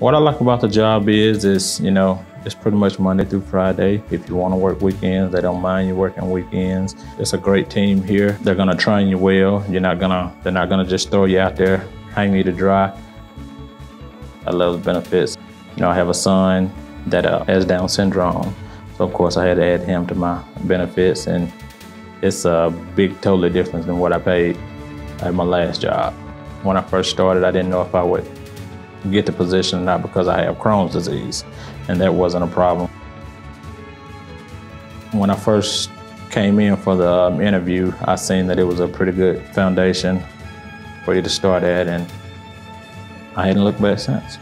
What I like about the job is, is you know, it's pretty much Monday through Friday. If you want to work weekends, they don't mind you working weekends. It's a great team here. They're gonna train you well. You're not gonna, they're not gonna just throw you out there, hang you to dry. I love the benefits. You know, I have a son that uh, has Down syndrome, so of course I had to add him to my benefits, and it's a big, totally difference than what I paid at my last job. When I first started, I didn't know if I would get the position not because I have Crohn's disease, and that wasn't a problem. When I first came in for the um, interview, I seen that it was a pretty good foundation for you to start at, and I hadn't looked back since.